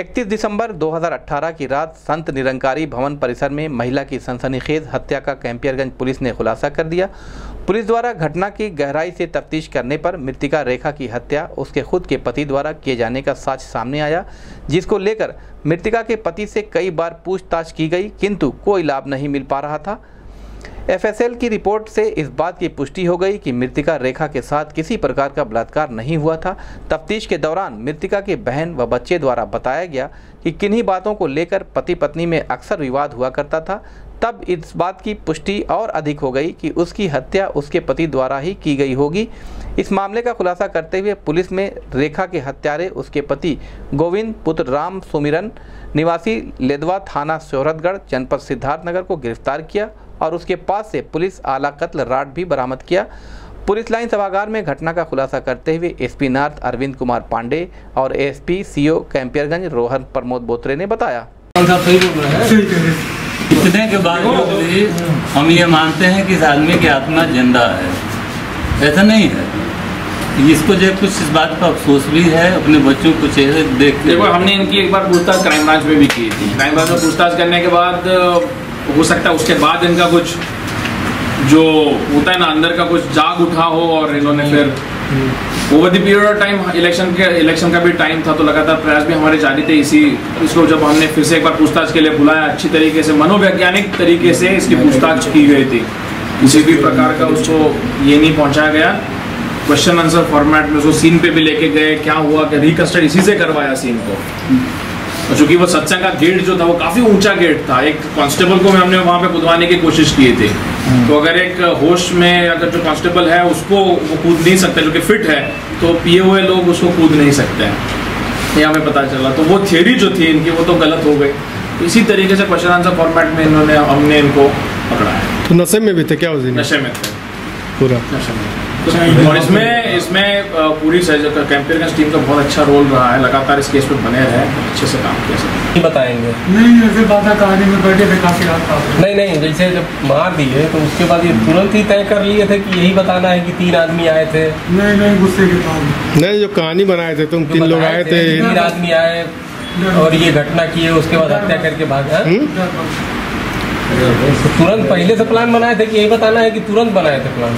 31 दिसंबर 2018 की रात संत निरंकारी भवन परिसर में महिला की सनसनीखेज हत्या का कैंपियरगंज पुलिस ने खुलासा कर दिया। पुलिस द्वारा घटना की गहराई से तफ्तीश करने पर मृतिका रेखा की हत्या उसके खुद के पति द्वारा किए जाने का साक्ष्य सामने आया, जिसको लेकर मृतिका के पति से कई बार पूछताछ की गई, किंतु कोई लाभ नहीं मिल पा रहा था। एफएसएल की रिपोर्ट से इस बात की पुष्टि हो गई कि मृतिका रेखा के साथ किसी प्रकार का बलात्कार नहीं हुआ था। तफ्तीश के दौरान मृतिका की बहन व बच्चे द्वारा बताया गया कि किन्हीं बातों को लेकर पति पत्नी में अक्सर विवाद हुआ करता था। तब इस बात की पुष्टि और अधिक हो गई कि उसकी हत्या उसके पति द्वारा ही की गई होगी। इस मामले का खुलासा करते हुए पुलिस में रेखा के हत्यारे उसके पति गोविंद पुत्र राम सुमिरन, निवासी लेदवा थाना शोहरतगढ़ जनपद सिद्धार्थनगर को गिरफ़्तार किया और उसके पास से पुलिस आला कत्ल राड भी बरामद किया। पुलिस लाइन सभागार में घटना का खुलासा करते हुए एसपी नॉर्थ अरविंद कुमार पांडे और एसपी सीओ कैंपियरगंज रोहन प्रमोद बोत्रे ने बताया। इतने के बावजूद भी हम ये मानते हैं कि इस आदमी की आत्मा ज़िंदा है। ऐसा नहीं है। इसको जो कुछ इस बात का अफसोस भी है अपने बच्चों को चेहरे देखते देखो हमने इनकी एक बार पूछताछ क्राइम ब्रांच में भी की थी। क्राइम ब्रांच में पूछताछ करने के बाद हो सकता है उसके बाद इनका कुछ जो होता है ना अंदर का कुछ जाग उठा हो और इन्होंने फिर over the period of time election के इलेक्शन का भी टाइम था तो लगातार प्रयास भी हमारे जारी थे। इसी इसको जब हमने फिर से एक बार पूछताछ के लिए बुलाया अच्छी तरीके से मनोवैज्ञानिक तरीके से इसकी पूछताछ की गई थी। किसी भी प्रकार का उसको ये नहीं पहुँचाया गया। क्वेश्चन आंसर फॉर्मेट में उसको सीन पे भी लेके गए क्या हुआ कि रिकस्टर्ड इसी से करवाया सीन को। चूँकि वो सत्संग का गेट जो था वो काफ़ी ऊँचा गेट था। एक कांस्टेबल को हमने वहाँ पे कूदवाने की कोशिश की थी। तो अगर एक होश में अगर जो कांस्टेबल है उसको वो कूद नहीं सकते जो कि फिट है तो पिए हुए लोग उसको कूद नहीं सकते। हैं ये हमें पता चला। तो वो थियोरी जो थी इनकी वो तो गलत हो गई। इसी तरीके से क्वेश्चन आंसर फॉर्मेट में इन्होंने हमने इनको पकड़ा है। तो नशे में भी थे क्या उस दिन? नशे में थे। पूरा। नशे में और इसमें इसमें पूरी कैंपेयरगंज टीम का बहुत अच्छा रोल रहा है लगातार इस केस पे बने रहे अच्छे से काम किया नहीं बताएँगे। नहीं ऐसे बाधा कहानी में बैठे थे काफ़ी रात नहीं नहीं जैसे जब मार दिए तो उसके बाद ये तुरंत ही तय कर लिए थे कि यही बताना है कि तीन आदमी आए थे। नहीं नहीं गुस्से के बाद नहीं जो कहानी बनाए थे तुम तीन लोग आए थे तीन आदमी आए और ये घटना किए उसके बाद हत्या करके भागा हम्म? तो तुरंत पहले से प्लान बनाए थे कि यही बताना है कि तुरंत बनाए थे प्लान।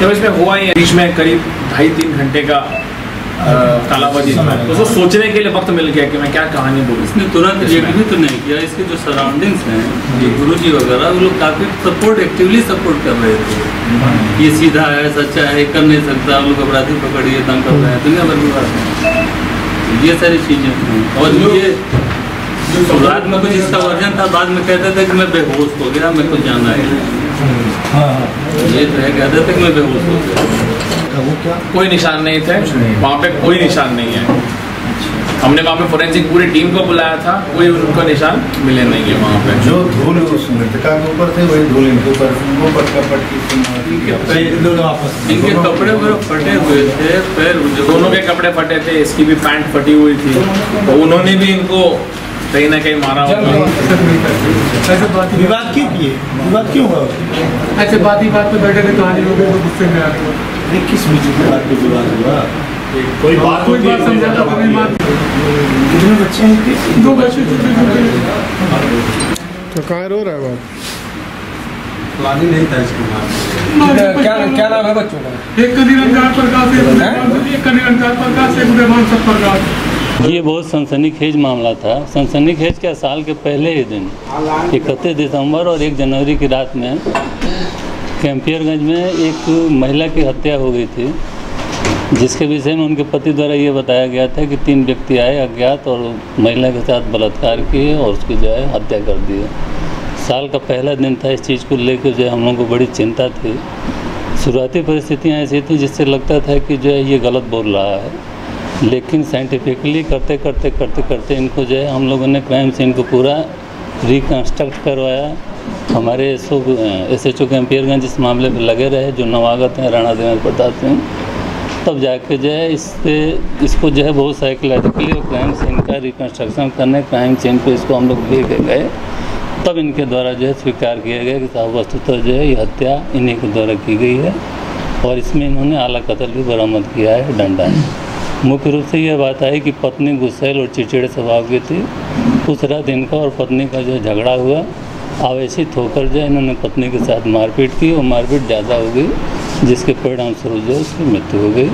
जब इसमें हुआ ही है, बीच में करीब ढाई तीन घंटे का कालावधि तो उसको सोचने के लिए वक्त मिल गया कि मैं क्या कहानी बोलूँ। इसने तुरंत रिएक्ट भी तो नहीं किया। इसके जो सराउंडिंग्स हैं गुरु जी वगैरह वो लोग काफ़ी सपोर्ट एक्टिवली सपोर्ट कर रहे थे। ये सीधा है सच्चा है कर नहीं सकता वो लोग अपराधी पकड़िए तंग कर रहे हैं। दुनिया भर की बात है। ये सारी चीज़ें हैं। और ये बाद में कुछ इसका वर्जन था बाद में कहते थे कि मैं बेहोश हो गया मेरे को जाना है। ये तो है कहते थे मैं बेहोश हो। गया कोई निशान नहीं थे। वहाँ पे कोई निशान नहीं है। हमने वहाँ पे फोरेंसिक पूरी टीम को बुलाया था। कोई उनको निशान मिले नहीं है वहाँ पे। जो धूल उस मृतका के ऊपर थे वही धूल इनके ऊपर वो पटका पटकी इनके कपड़े वगैरह फटे हुए थे। फिर दोनों के कपड़े फटे थे। इसकी भी पैंट फटी हुई थी। तो उन्होंने भी इनको कहीं ना कहीं मारा होगा। ऐसे बात विवाद क्यों किए? विवाद क्यों हुआ? ऐसे बात ही बात पे बैठे थे कहानी हो तो गुस्से में आ गए नहीं किस बीच की बात पे विवाद हुआ? कोई बात कोई बात समझा था कोई बात कितने बच्चे हैं इनके दो बच्चे तो कहाँ रो रहा है बाप प्लानिंग नहीं था इसके क्या क्या नाम है बच्चों का? एक का निरंकार प्रकाश एक उदयमान- एक का निरंकार प्रकाश एक उदयमान सब प्रकाश ये बहुत सनसनीखेज मामला था। सनसनीखेज के साल के पहले ही दिन, इकतीस दिसंबर और एक जनवरी की रात में कैंपियरगंज में एक महिला की हत्या हो गई थी, जिसके विषय में उनके पति द्वारा ये बताया गया था कि तीन व्यक्ति आए, अज्ञात और महिला के साथ बलात्कार किए और उसकी जो है हत्या कर दी साल का पहला दिन था, इस चीज़ को लेकर जो है हम लोगों को बड़ी चिंता थी। शुरुआती परिस्थितियाँ ऐसी थी जिससे लगता था कि जो है ये गलत बोल रहा है। लेकिन साइंटिफिकली करते करते करते करते इनको जो है, हम लोगों ने क्राइम सीन को पूरा रिकन्स्ट्रक्ट करवाया। हमारे S O S H O Campierganj इस मामले में लगे रहे, जो नवागत हैं, राणा देवेंद्र प्रताप सिंह, तब जाके जो है, इससे, इसको जो है, बहुत साइकोलॉजिकली और क्राइम सीन का रिकन्स्ट्रक्शन करने क्राइम सीन पे इसको हम लोग लेके गए। तब इनके द्वारा जो है, स्वीकार किया गया कि साहब वस्तुतः जो है, ये हत्या इन्हीं के द्वारा की गई है। और इसमें इन्होंने आला कतल भी बरामद किया है, डंडा। मुख्य रूप से यह बात आई कि पत्नी गुस्सैल और चिड़चिड़े स्वभाव की थी। उस रात इनका और पत्नी का जो झगड़ा हुआ, आवेशित होकर जो इन्होंने पत्नी के साथ मारपीट की और मारपीट ज़्यादा हो गई, जिसके परिणाम स्वरूप जो उसकी मृत्यु हो गई।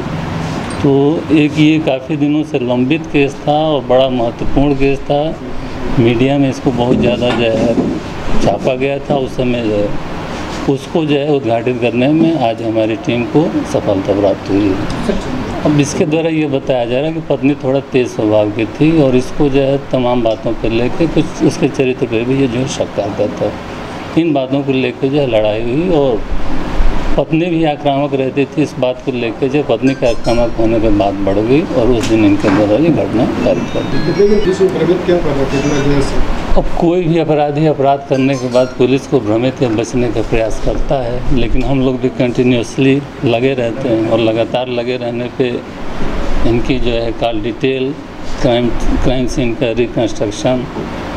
तो एक ये काफ़ी दिनों से लंबित केस था और बड़ा महत्वपूर्ण केस था। मीडिया में इसको बहुत ज़्यादा जो है, छापा गया था। उस समय जो है उसको जो है उद्घाटित करने में आज हमारी टीम को सफलता प्राप्त हुई है। अब इसके द्वारा ये बताया जा रहा है कि पत्नी थोड़ा तेज स्वभाव की थी और इसको जो है तमाम बातों को लेकर कुछ उसके चरित्र पर भी ये जो शक आता था। इन बातों को लेकर जो है लड़ाई हुई और पत्नी भी आक्रामक रहती थी। इस बात को लेकर जो पत्नी के आक्रामक होने पर बात बढ़ गई और उस दिन इनके द्वारा ये घटना कारित कर दी अब कोई भी अपराधी अपराध करने के बाद पुलिस को भ्रमित या बचने का प्रयास करता है, लेकिन हम लोग भी कंटिन्यूसली लगे रहते हैं और लगातार लगे रहने पे इनकी जो है call detail crime crime scene का रिकन्स्ट्रक्शन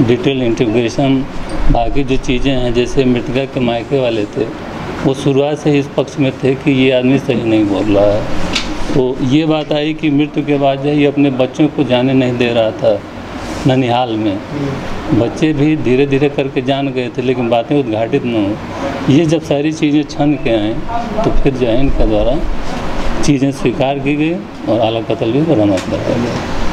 डिटेल इंटीग्रेशन बाकी जो चीज़ें हैं, जैसे मृतका के मायके वाले थे, वो शुरुआत से इस पक्ष में थे कि ये आदमी सही नहीं बोल रहा है। तो ये बात आई कि मृत्यु के बाद ये अपने बच्चों को जाने नहीं दे रहा था। ननिहाल में। बच्चे भी धीरे धीरे करके जान गए थे, लेकिन बातें उद्घाटित न हो ये जब सारी चीज़ें छन के आए तो फिर जो है इनके द्वारा चीज़ें स्वीकार की गई और आला कतल भी बरामद दिया गया।